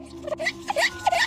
ハハハハ!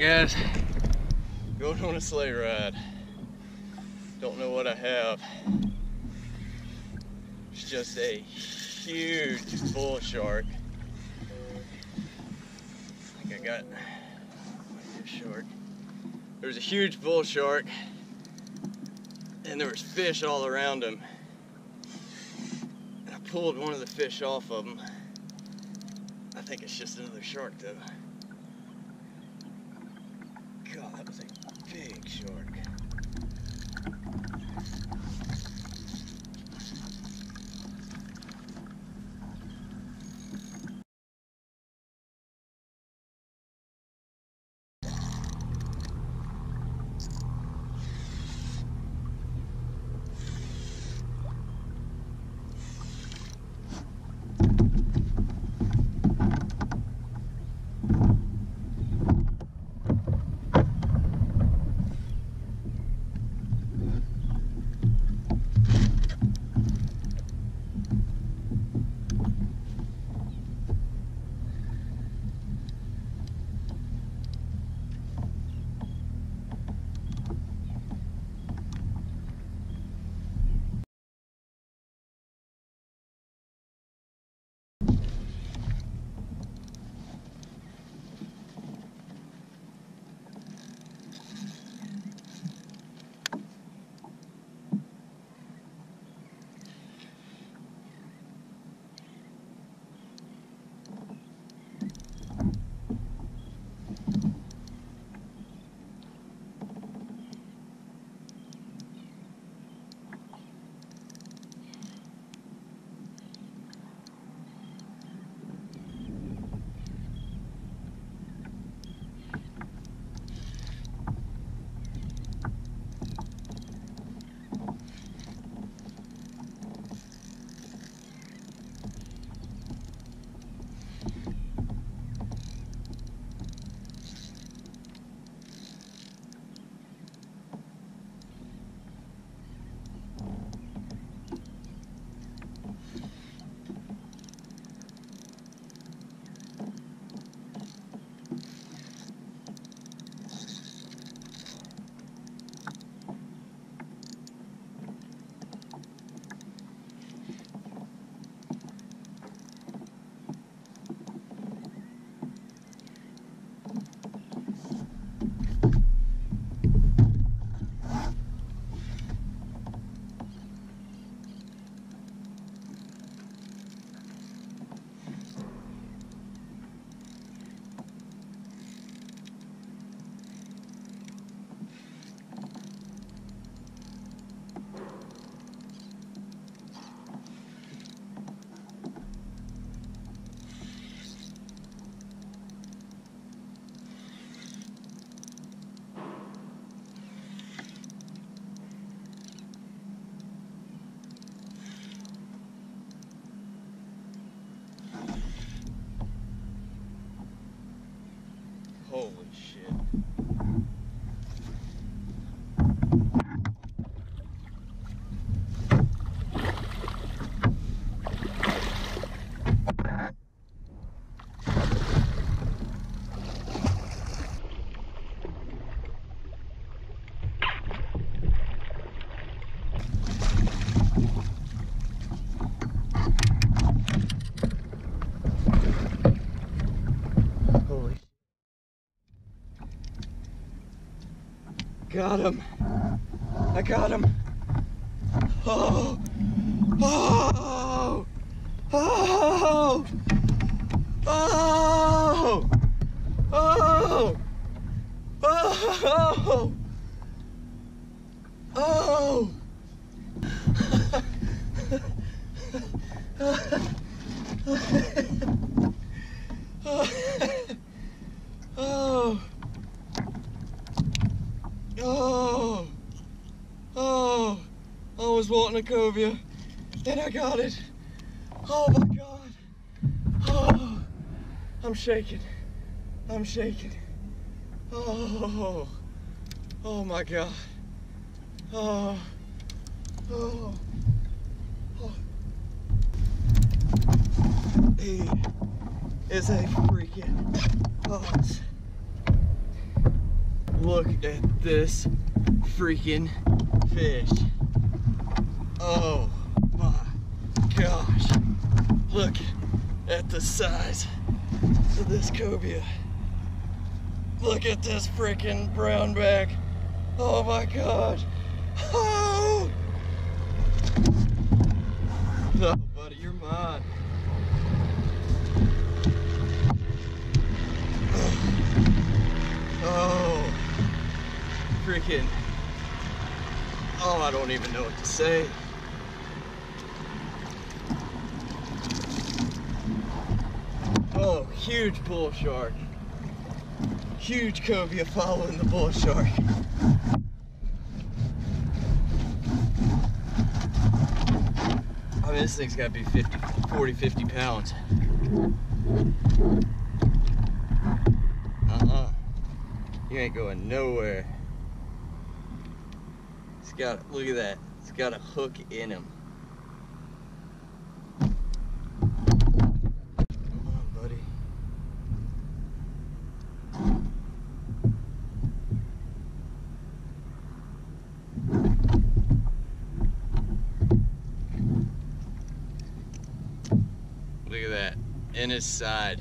Guys, going on a sleigh ride. Don't know what I have. It's just a huge bull shark. I think I got a shark. was a huge bull shark and there was fish all around him. And I pulled one of the fish off of him. I think it's just another shark though. got him. I got him. Oh. Oh. Oh. Oh. Oh. Oh. Oh. oh. cobia and I got it. Oh my god. Oh. I'm shaking. I'm shaking. Oh. Oh my god. Oh. Oh. Oh. He is a freaking boss. Look at this freaking fish. Oh my gosh. Look at the size of this cobia. Look at this freaking brown back. Oh my god. Oh! No, buddy, you're mine. Oh, freaking. Oh, I don't even know what to say. Oh, huge bull shark. Huge cobia following the bull shark. I mean, this thing's gotta be 50, 40, 50 pounds. Uh-uh. You ain't going nowhere. It's got, look at that. It's got a hook in him. Come on, buddy. Look at that. In his side.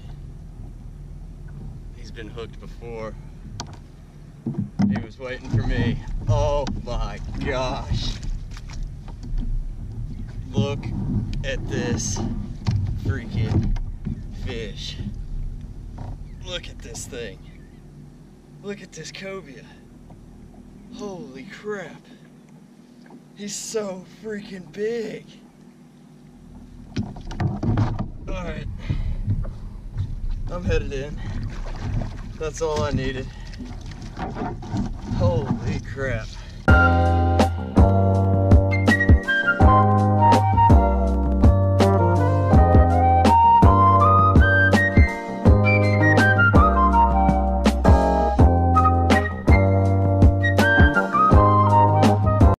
He's been hooked before. He was waiting for me. Oh my gosh. Look at this freaking fish. Look at this thing. Look at this cobia. Holy crap. He's so freaking big. Alright. I'm headed in. That's all I needed. Holy crap.